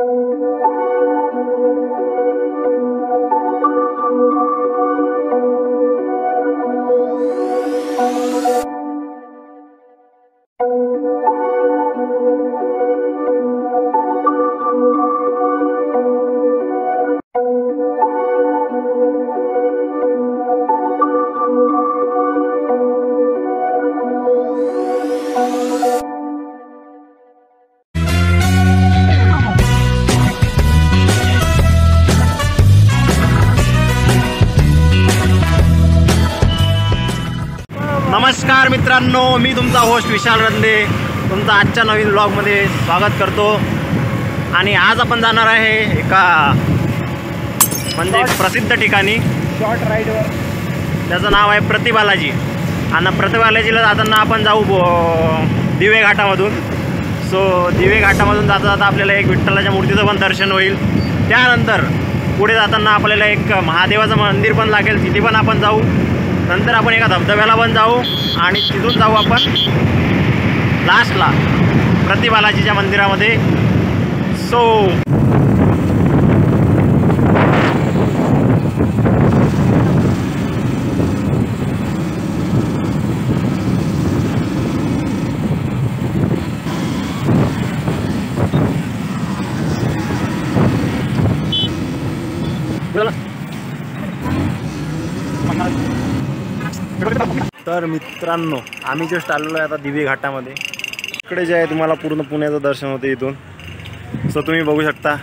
Música मित्रांनो मी तुमचा होस्ट विशाल रंदे. तुमचा आजच्या नवीन ब्लॉगमध्ये स्वागत करतो. आणि आज आपण जाणार आहे एका म्हणजे प्रसिद्ध ठिकाणी. शॉर्ट राईडवर त्याचं नाव आहे प्रतिबालाजी. आणि प्रतिबालाजीला जाताना आपण जाऊ दिवे घाटामधून. सो दिवे घाटामधून जाता जाता आपल्याला एक विठ्ठलाच्या मूर्तीचं पण दर्शन होईल. त्यानंतर पुढे जाताना आपल्याला एक महादेवाचं मंदिर पण लागेल. तिथे पण आपण जाऊ. नंतर आपण एका धबधब्याला पण जाऊ आणि तिथून जाऊ आपण लास्टला प्रतिबालाजीच्या मंदिरामध्ये. सो तर मित्रांनो आम्ही जस्ट आलेलो आहे आता दिवे घाटामध्ये. इकडे जे आहे तुम्हाला पूर्ण पुण्याचं दर्शन होते इथून. सो तुम्ही बघू शकता.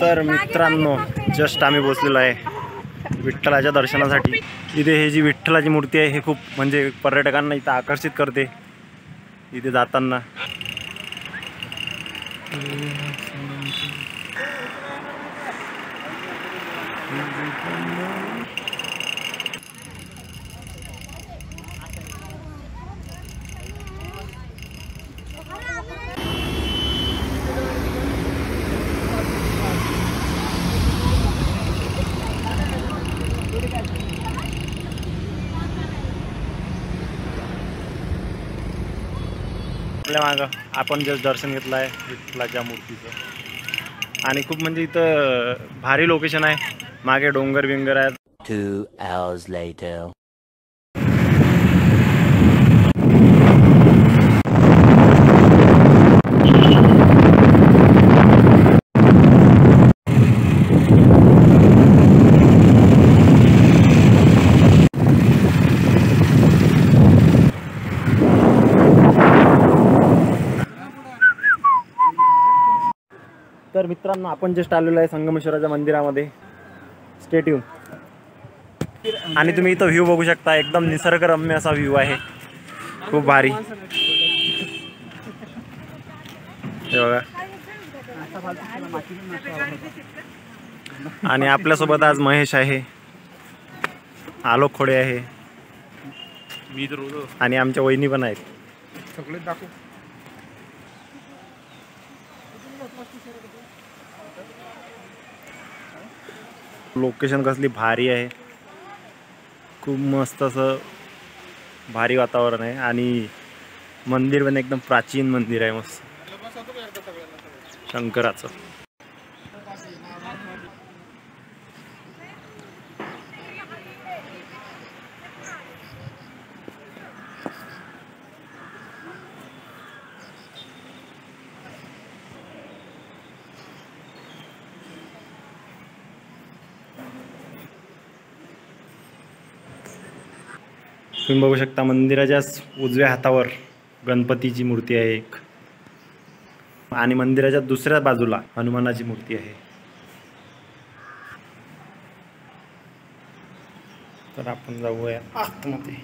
तर मित्रांनो जस्ट आम्ही बसलेलो आहे विठ्ठलाच्या दर्शनासाठी. इथे हे जी विठ्ठलाची मूर्ती आहे हे खूप म्हणजे पर्यटकांना इथं आकर्षित करते. इथे जाताना. आपल्या मागं आपण जस्ट दर्शन घेतलं आहे विठ्ठलाच्या मूर्तीचं. आणि खूप म्हणजे इथं भारी लोकेशन आहे. मागे डोंगर बिंगर आहेत. टू आवर्स लेटर तर मित्रांनो आपण जस्ट आलेलो आहे संगमेश्वराच्या मंदिरामध्ये. स्टेट येऊन आणि तुम्ही इथं व्ह्यू बघू शकता एकदम निसर्गरम्य असा व्ह्यू आहे. खूप भारी. हे बघा. आणि आपल्यासोबत आज महेश आहे. आलोक खोडे आहे. आणि आमच्या वहिनी पण आहेत. सगळे दाखव. लोकेशन कसली भारी आहे. खूप मस्त असं भारी वातावरण आहे आणि मंदिर पण एकदम प्राचीन मंदिर आहे मस्त. शंकराचं. तुम्ही बघू शकता मंदिराच्याच उजव्या हातावर गणपतीची मूर्ती आहे एक. आणि मंदिराच्या दुसऱ्या बाजूला हनुमानाची मूर्ती आहे. तर आपण जाऊया आतमध्ये.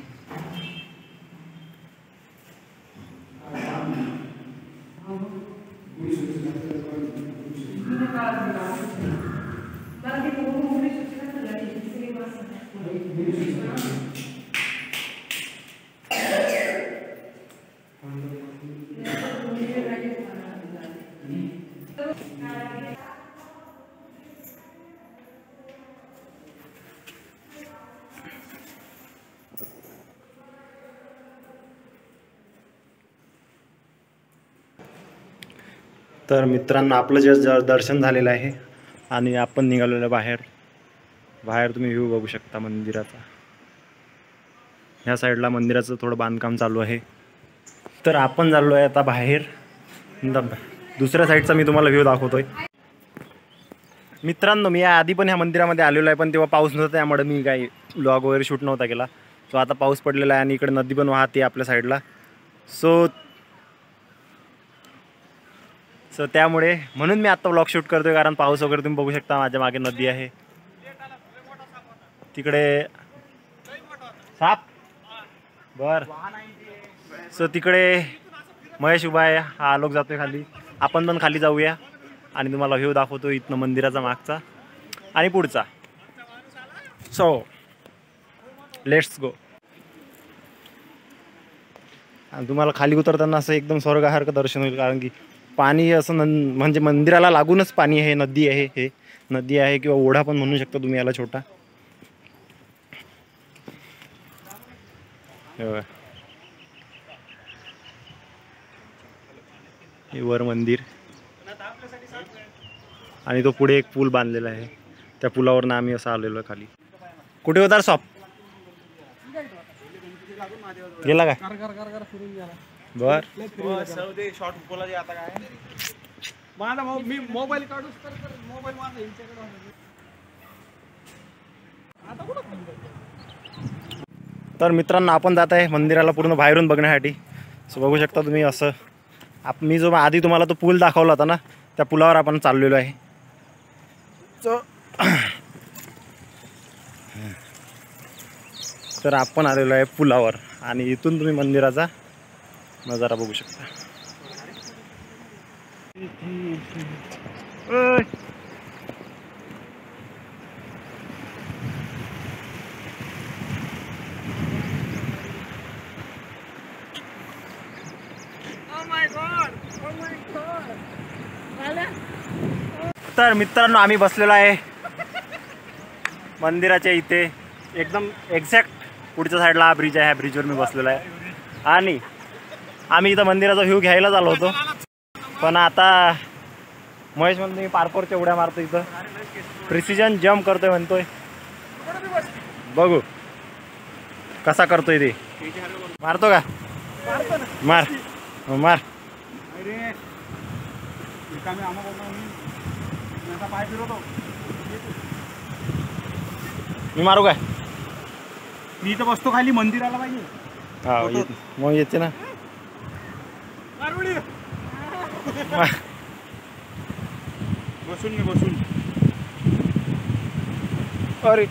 तर मित्रांनो आपलं जे ज- दर्शन झालेलं आहे आणि आपण निघालेलं आहे बाहेर. बाहेर तुम्ही व्ह्यू बघू शकता मंदिराचा. ह्या साईडला मंदिराचं थोडं बांधकाम चालू आहे. तर आपण चाललो आहे आता बाहेर. दुसऱ्या साईडचा मी तुम्हाला व्ह्यू दाखवतोय. मित्रांनो मी या आधी पण ह्या मंदिरामध्ये आलेलो आहे पण तेव्हा पाऊस नव्हता त्यामुळे मी काही ब्लॉग वगैरे शूट नव्हता केला. सो आता पाऊस पडलेला आहे आणि इकडे नदी पण वाहते आपल्या साईडला सो सो त्यामुळे म्हणून मी आत्ता ब्लॉग शूट करतोय कारण पाऊस वगैरे तुम्ही बघू शकता माझ्या मागे नदी आहे. तिकडे साप? बर. सो तिकडे महेश उभा आहे हा आलोक जातोय खाली. आपण पण खाली जाऊया. आणि तुम्हाला व्ह्यू दाखवतो इथनं मंदिराचा मागचा. आणि पुढचा. सो लेट्स गो आणि तुम्हाला खाली उतरताना असं एकदम स्वर्गासारखं दर्शन होईल कारण की पाणी असं न म्हणजे मंदिराला लागूनच पाणी आहे नदी आहे हे. नदी आहे किंवा ओढा पण म्हणू शकता तुम्ही याला छोटा. हे वर मंदिर. आणि तो पुढे एक पूल बांधलेला आहे. त्या पुलावरनं आम्ही असं आलेलो आहे खाली. कुठे होता शॉप? गेला काय? बर. शॉर्ट बोला आता काय? माझा मो- मी मोबाईल काढूच तर मोबाईल माझा यांच्याकडे. आता कुठं तर मित्रांनो आपण जात आहे मंदिराला पूर्ण बाहेरून बघण्यासाठी. सो बघू शकता तुम्ही असं. आप मी जो आधी तुम्हाला तो पूल दाखवला होता ना त्या पुलावर आपण चाललेलो आहे. सो तर आपण आलेलो आहे पुलावर आणि इथून तुम्ही मंदिराचा नजारा बघू शकता. तर मित्रांनो आम्ही बसलेलो आहे मंदिराच्या इथे. एकदम एक्झॅक्ट पुढच्या साईडला हा ब्रिज आहे ह्या ब्रिजवर मी बसलेलो आहे. आणि आम्ही इथं मंदिराचा व्ह्यू घ्यायलाच आलो होतो. पण आता महेश म्हणतो मी पार्कोरच्या उड्या मारतो इथं. प्रिसिजन जम्प करतोय म्हणतोय. बघू. कसा करतोय ते. मारतो का? मार. मार. मी मारू काय? मी इथं बसतो खाली मंदिराला पाहिजे. हा मग येते ना. बसून मी बसून. अरे.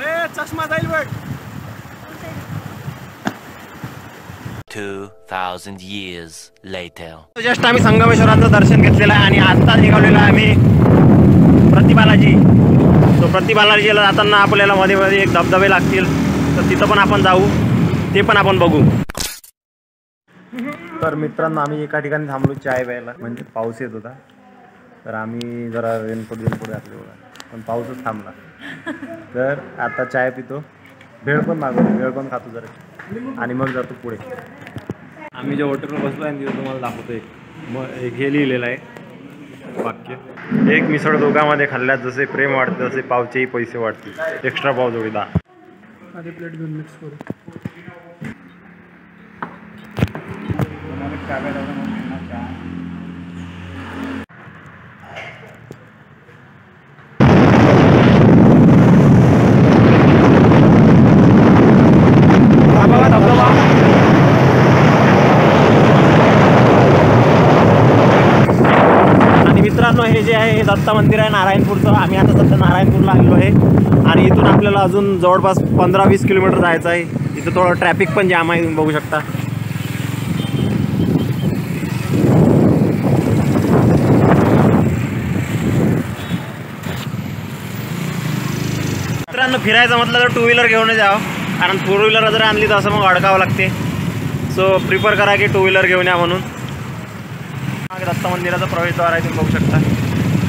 ए चष्मा जाईल बघ. 2,000 years later. जस्ट आम्ही संगमेश्वराचं दर्शन घेतलेलं आहे आणि आता निघालेलो आहे आम्ही प्रतिबालाजी. तो प्रतिबालाजीला जाताना आपल्याला मध्ये मध्ये एक धबधबे लागतील. तर तिथं पण आपण जाऊ. ते पण आपण बघू. तर मित्रांनो आम्ही एका ठिकाणी थांबलो चाय प्यायला. म्हणजे पाऊस येत होता. तर आम्ही जरा रेनकोट बिनकोट घातले बघा. पण पाऊसच थांबला. तर आता चाय पितो. भेळ पण मागवतो भेळ पण खातो जरा. आणि मग जातो पुढे. आम्ही ज्या हॉटेलवर बसलो आहे तिथं तुम्हाला दाखवतो एक. मग एक हे लिहिलेलं आहे. वाक्य. एक मिसळ दोघांमध्ये खाल्ल्यात जसे प्रेम वाढते तसे पावचेही पैसे वाढतील. एक्स्ट्रा पाव जोडी दहा. आधी प्लेट घेऊन मिक्स करू. आणि मित्रांनो हे जे आहे हे दत्त मंदिर आहे नारायणपूरचं. आम्ही आता सध्या नारायणपूरला आलेलो आहे. आणि इथून आपल्याला अजून जवळपास पंधरा वीस किलोमीटर जायचं आहे. इथं थोडं ट्रॅफिक पण जाम आहे तुम्ही बघू शकता. मित्रांनो फिरायचं म्हटलं तर टू व्हीलर घेऊन जावं कारण फोर व्हीलर जर आणली तर असं मग अडकावं लागते. सो प्रिफर करा की टू व्हीलर घेऊन या म्हणून. मागे दत्त मंदिराचा प्रवेशद्वार आहे तुम्ही बघू शकता.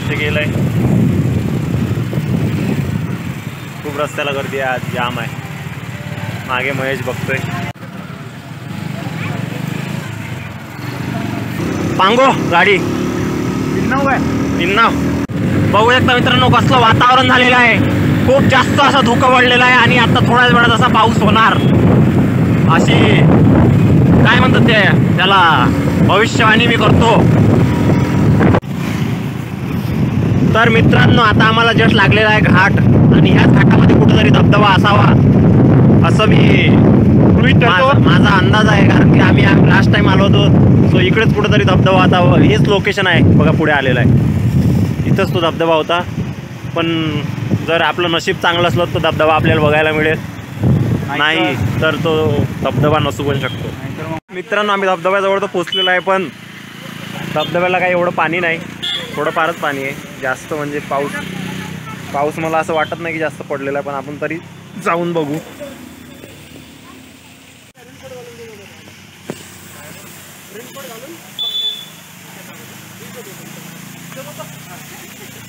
ते गेलं आहे खूप रस्त्याला गर्दी आहे आज जाम आहे. मागे महेश बघतोय. मांगो गाडी. नऊ आहे. निन्ना बघू शकता मित्रांनो कसलं वातावरण झालेलं आहे. खूप जास्त असा धुकं पडलेला आहे आणि आता थोड्याच वेळात असा पाऊस होणार. अशी काय म्हणतात ते? त्याला भविष्यवाणी मी करतो. तर मित्रांनो आता आम्हाला जस्ट लागलेला आहे घाट आणि ह्याच घाटामध्ये कुठेतरी धबधबा असावा असं मी. माझा अंदाज आहे कारण की आम्ही लास्ट टाइम आलो होतो सो इकडेच कुठेतरी धबधबा होता हेच लोकेशन आहे. बघा पुढे आलेलं आहे. इथंच तो धबधबा होता. पण जर आपलं नशीब चांगलं असलं तर धबधबा आपल्याला बघायला मिळेल. नाही तर तो धबधबा नसू पण शकतो. मित्रांनो आम्ही धबधब्याजवळ तर पोचलेलो आहे पण धबधब्याला काही एवढं पाणी नाही. थोडं फारच पाणी आहे. जास्त म्हणजे पाऊस पाऊस मला असं वाटत नाही की जास्त पडलेला आहे पण आपण तरी जाऊन बघू.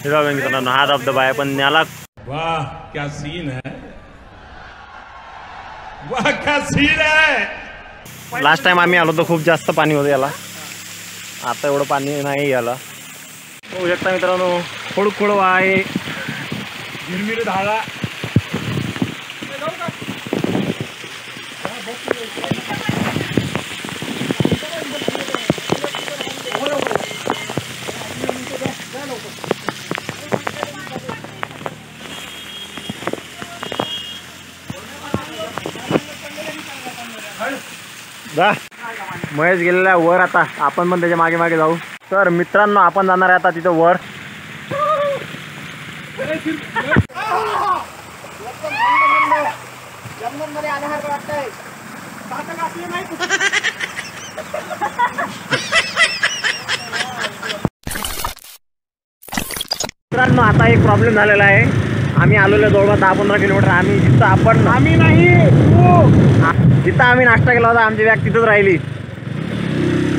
हे बघा मित्रांनो हा धबधबा आहे पण याला वाह क्या सीन है? वाह क्या सीन है? लास्ट टाइम आम्ही आलो तर खूप जास्त पाणी होतं याला. आता एवढं पाणी नाही याला. होऊ शकता मित्रांनो खोड खोड आहे झिरमिर धाळा जा महेश गेलेला आहे वर आता. आपण पण त्याच्यामागे मागे जाऊ. तर मित्रांनो आपण जाणार आहे आता तिथं वर. मित्रांनो आता एक प्रॉब्लेम झालेला आहे. आम्ही आलेलो जवळपास दहा पंधरा किलोमीटर. आम्ही जिथं आपण आम्ही नाही. जिथं आम्ही नाश्ता केला होता आमची बॅग तिथंच राहिली.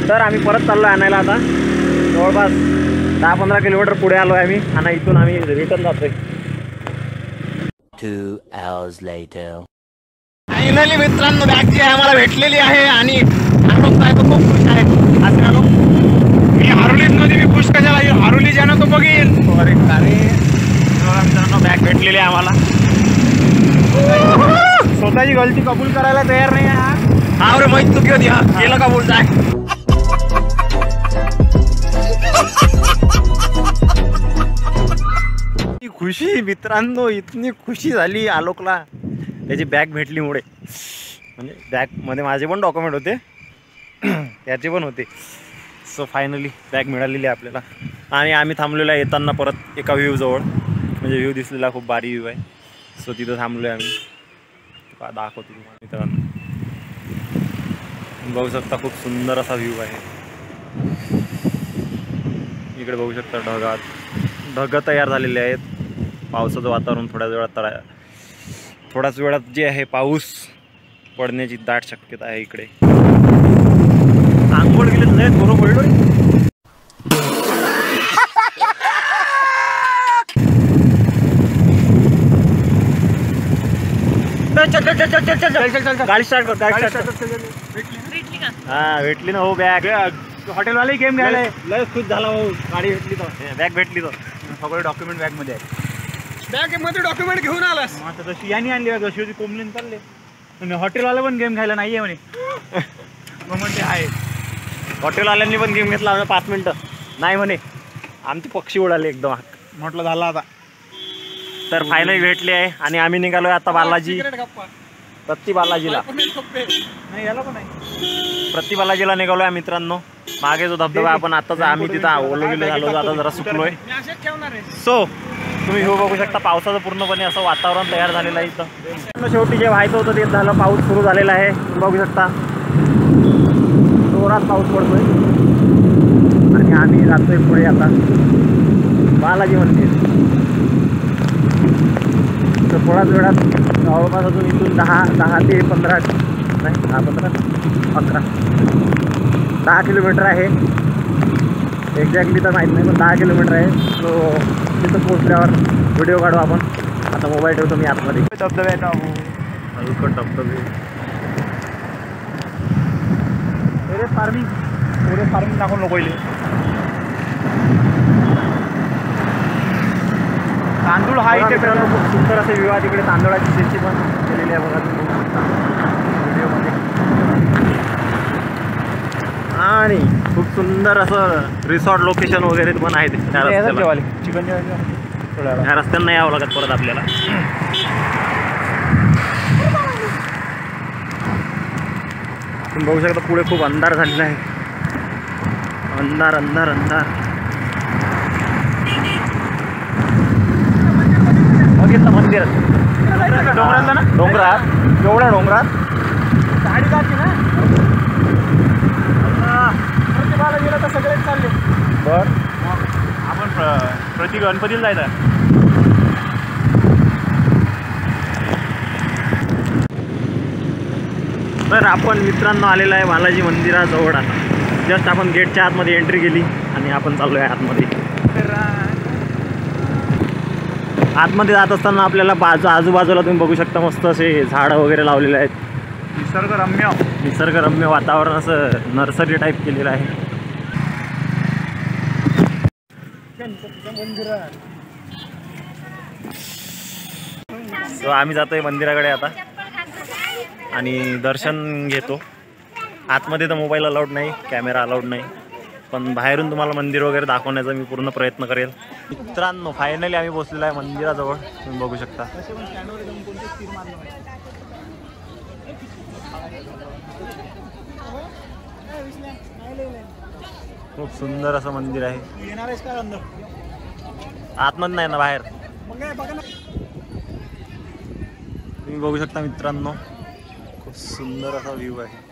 तर आम्ही परत चाललो आणायला आता. जवळपास दहा पंधरा किलोमीटर पुढे आलो आहे आम्ही आणि इथून आम्ही रिटर्न जातोय. Two hours later. फायनली मित्रांनो बॅग जी आहे आम्हाला भेटलेली आहे आणि काय तो खूप खुश आहे. आज आलो मी नव्हती मी खुश कशाला? ही हरवली ज्यानं तो बघील. अरे मित्रांनो बॅग भेटलेली आहे आम्हाला. स्वतःची गलती कबूल करायला तयार नाही आहे हा. हा रे माहीत चुकी होती हा. केलं का बोल जाय इतकी खुशी मित्रांनो इतनी खुशी झाली आलोकला. त्याची बॅग भेटलीमुळे म्हणजे बॅगमध्ये माझे पण डॉक्युमेंट होते. त्याचे पण होते. सो फायनली बॅग मिळालेली आहे आपल्याला. आणि आम्ही थांबलेलो आहे येताना परत एका व्ह्यूजवळ म्हणजे व्ह्यू दिसलेला खूप भारी व्ह्यू आहे. सो तिथं थांबलो आहे आम्ही. पा दाखवतो तुम्हाला मित्रांनो बघू शकता खूप सुंदर असा व्ह्यू आहे. इकडे बघू शकता ढगात ढगं तयार झालेले आहेत. पावसाचं वातावरण थोड्याच वेळात तळा थोड्याच वेळात जे आहे पाऊस पडण्याची दाट शक्यता आहे इकडे. आंघोळ गेले लय बरोबर पडलो रे. चल, चल, चल, चल, चल, चल, चल. गाडी स्टार्ट कर गाडी स्टार्ट कर. हा भेटली ना हो बॅग हॉटेलवाले गेम घ्यायला लय खुश झाला हो गाडी भेटली तर. बॅग भेटली तर. सगळे डॉक्युमेंट बॅगमध्ये आहे बॅगमध्ये डॉक्युमेंट घेऊन आलास. आता तशी यानी आणली बॅग अशी होती कोंबलीन चालले. आणि हॉटेलवाला पण गेम घ्यायला नाहीये म्हणे. मग म्हणते आहे हॉटेलवाल्यांनी पण गेम घेतला पाच मिनिटं. नाही म्हणे आमचे पक्षी उडाले एकदम. म्हटलं झाला आता. तर फायनल भेटली आहे आणि आम्ही निघालोय आता बालाजी. सिगरेट गप्पा. प्रति बालाजीला नाही. याला पण आहे मित्रांनो. मागे जो धबधबा आपण आताच आम्ही तिथं ओलो गेलो झालो आता जरा सुकलोय. सो तुम्ही हे बघू शकता पावसाचं पूर्णपणे असं वातावरण तयार झालेलं आहे इथं. शेवटी जे व्हायचं होतं ते झालं पाऊस सुरू झालेला आहे. तुम्ही बघू शकता. जोरात पाऊस पडतोय. आणि आम्ही जातोय पुढे आता. बालाजी मंदिर. तर थोड्याच वेळात जवळपास अजून इथून दहा दहा ते पंधरा नाही दहा पंधरा अकरा. दहा किलोमीटर आहे. एक्झॅक्टली तर माहीत नाही पण दहा किलोमीटर आहे. सो तिथं पोचल्यावर व्हिडिओ काढू आपण. आता मोबाईल ठेवतो मी आतमध्ये. धबधबे हलकट धबधबे फार्मिंग फार्मिंग दाखवून पहिले तांदूळ हा इथे मित्रांनो, खूप सुंदर असे विवाह तिकडे तांदळाची शेती पण केलेली आहे बघा व्हिडिओमध्ये. आणि खूप सुंदर असं रिसॉर्ट लोकेशन वगैरे पण आहे चिकन. ह्या रस्त्यानं नाही यावं लागत परत आपल्याला. तुम्ही बघू शकता पुढे खूप अंधार झालेला आहे. अंधार अंधार अंधार. बघितलं मंदिर. डोंगरातलं ना? डोंगरात. एवढ्या डोंगरात. गाडी जाते ना? प्रतिभाला गेलं तर सगळेच चालले. बर. आपण प्र- प्रति गणपतीला जायचं. तर आपण मित्रांनो आलेलो आहे बालाजी मंदिराजवळ आता. जस्ट आपण गेटच्या आतमध्ये एंट्री केली आणि आपण चाललो आहे आतमध्ये. आतमध्ये जात असताना आपल्याला बाजू आजूबाजूला तुम्ही बघू शकता मस्त असे झाडं वगैरे लावलेले आहेत. निसर्ग रम्य निसर्गरम्य वातावरण असं नर्सरी टाईप केलेलं आहे. आम्ही जातोय मंदिराकडे आता. आणि दर्शन घेतो. आतमध्ये तर मोबाईल अलाउड नाही कॅमेरा अलाउड नाही. पण बाहेरून तुम्हाला मंदिर वगैरे दाखवण्याचा मी पूर्ण प्रयत्न करेल. मित्रांनो फायनली आम्ही पोचलेलो आहे मंदिराजवळ. तुम्ही बघू शकता. खूप सुंदर असं मंदिर आहे. आतमध्ये नाही ना बाहेर? तुम्ही बघू शकता मित्रांनो खूप सुंदर असा व्ह्यू आहे.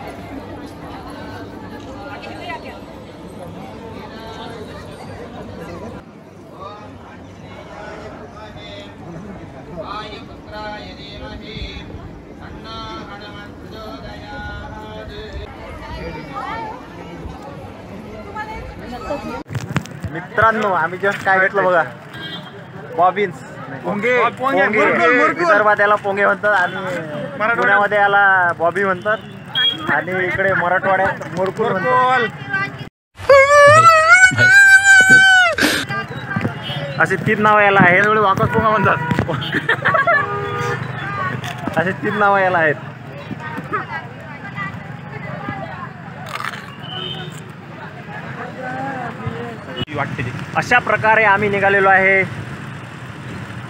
मित्रांनो आम्ही जस्ट काय घेतलं बघा. बॉबिन्स पोंगे. विदर्भात याला पोंगे म्हणतात आणि पुण्यामध्ये याला बॉबी म्हणतात. आणि इकडे मराठवाड्यात म्हणतात. असे तीन नावं याला आहेत. वाकस पोंगा म्हणतात. असे तीन नावं याला आहेत. वाटते. ते अशा प्रकारे आम्ही निघालेलो आहे.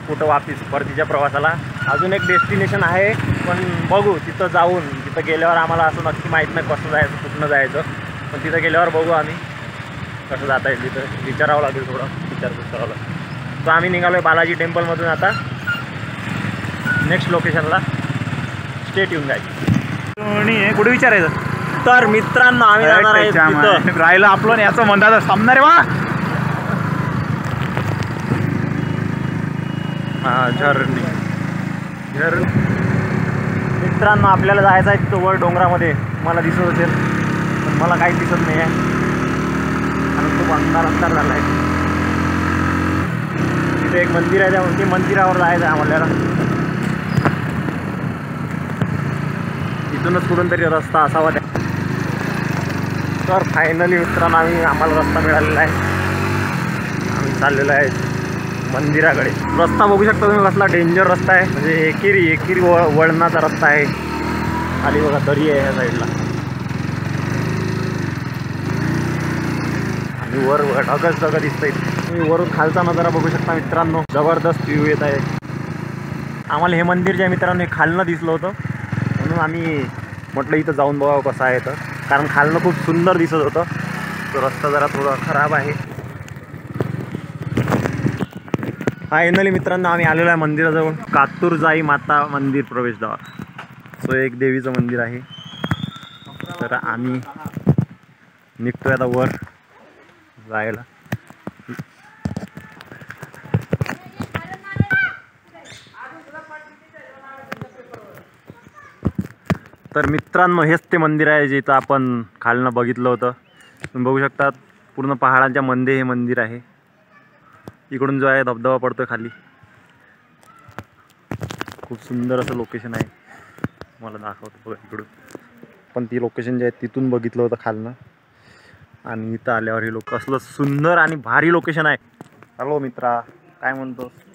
कुठं वापिस परतीच्या प्रवासाला. अजून एक डेस्टिनेशन आहे पण बघू तिथं जाऊन तिथं गेल्यावर आम्हाला असं नक्की माहीत नाही कसं जायचं कुठनं जायचं. पण तिथं गेल्यावर बघू आम्ही कसं जाता येईल. तिथं विचारावं लागेल थोडं विचारपूस करावं लागेल. तर आम्ही निघालो आहे बालाजी टेम्पलमधून आता. नेक्स्ट लोकेशनला स्टेट येऊन जायचं कुठे विचारायचं? तर मित्रांनो आम्ही जाणार आहे राहिलं आपलं याचं म्हणतात थांबणार आहे वा. हां झरणी. झर मित्रांनो आपल्याला जायचं आहे तिथं वर डोंगरामध्ये. मला दिसत असेल पण मला काही दिसत नाही आहे कारण खूप अंधार अंधार झाला आहे. तिथे एक मंदिर आहे त्या मंदिरावर जायचं आहे आम्हाला. इथूनच कुठून तरी रस्ता असावा. त्या तर फायनली मित्रांनो आम्ही आम्हाला रस्ता मिळालेला आहे. आम्ही चाललेलो आहे. मंदिराकडे. रस्ता बघू शकता तुम्ही कसला डेंजर रस्ता आहे. म्हणजे एकेरी एकेरी वळ वळणाचा रस्ता आहे. खाली बघा दरी आहे ह्या साईडला आणि वर ढगच ढग दिसतंय. तुम्ही वरून खालचा नजारा बघू शकता मित्रांनो. जबरदस्त व्ह्यू येत आहे. आम्हाला हे मंदिर जे आहे मित्रांनो हे खालनं दिसलं होतं. म्हणून आम्ही म्हटलं इथं जाऊन बघावं कसं आहे तर. कारण खालनं खूप सुंदर दिसत होतं. तो रस्ता जरा थोडा खराब आहे. फायनली मित्रांनो आम्ही आलेलो आहे मंदिराजवळ. कातूरजाई माता मंदिर प्रवेशद्वार. सो एक देवीचं मंदिर आहे. तर आम्ही निघतोय आता वर जायला. तर मित्रांनो हेच ते मंदिर आहे जिथं आपण खालनं बघितलं होतं. तुम्ही बघू शकता पूर्ण पहाडांच्या मध्ये हे मंदिर आहे. इकडून जो आहे धबधबा पडतो खाली. खूप सुंदर असं लोकेशन आहे. मला दाखवतो बघा इकडून. पण ती लोकेशन जे आहे तिथून बघितलं होतं खालनं. आणि इथं आल्यावर हे लोक असलं सुंदर आणि भारी लोकेशन आहे. हॅलो मित्रा काय म्हणतोस?